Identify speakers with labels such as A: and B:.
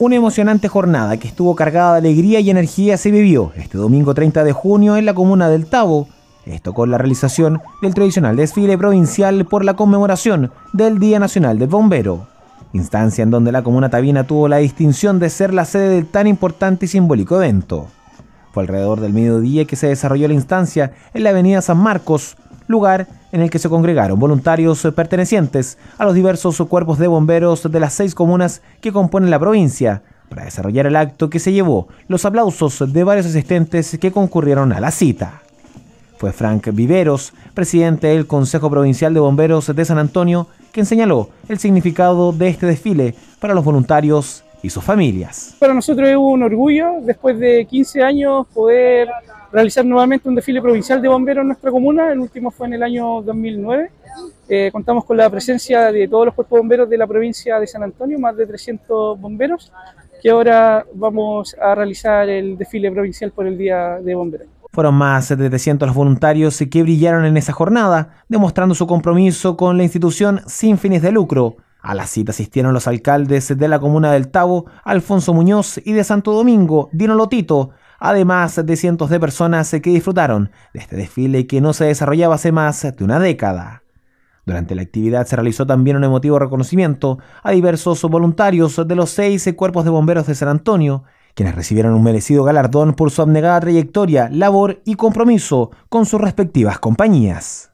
A: Una emocionante jornada que estuvo cargada de alegría y energía se vivió este domingo 30 de junio en la comuna del Tabo, esto con la realización del tradicional desfile provincial por la conmemoración del Día Nacional del Bombero, instancia en donde la comuna tabina tuvo la distinción de ser la sede del tan importante y simbólico evento. Fue alrededor del mediodía que se desarrolló la instancia en la avenida San Marcos, lugar en el que se congregaron voluntarios pertenecientes a los diversos cuerpos de bomberos de las seis comunas que componen la provincia, para desarrollar el acto que se llevó los aplausos de varios asistentes que concurrieron a la cita. Fue Frank Viveros, presidente del Consejo Provincial de Bomberos de San Antonio, quien señaló el significado de este desfile para los voluntarios y sus familias.
B: Para nosotros es un orgullo, después de 15 años, poder realizar nuevamente un desfile provincial de bomberos en nuestra comuna. El último fue en el año 2009. Eh, contamos con la presencia de todos los cuerpos bomberos de la provincia de San Antonio, más de 300 bomberos, que ahora vamos a realizar el desfile provincial por el Día de Bomberos.
A: Fueron más de 300 los voluntarios que brillaron en esa jornada, demostrando su compromiso con la institución sin fines de lucro. A la cita asistieron los alcaldes de la comuna del Tabo, Alfonso Muñoz, y de Santo Domingo, Dino Lotito, además de cientos de personas que disfrutaron de este desfile que no se desarrollaba hace más de una década. Durante la actividad se realizó también un emotivo reconocimiento a diversos voluntarios de los seis cuerpos de bomberos de San Antonio, quienes recibieron un merecido galardón por su abnegada trayectoria, labor y compromiso con sus respectivas compañías.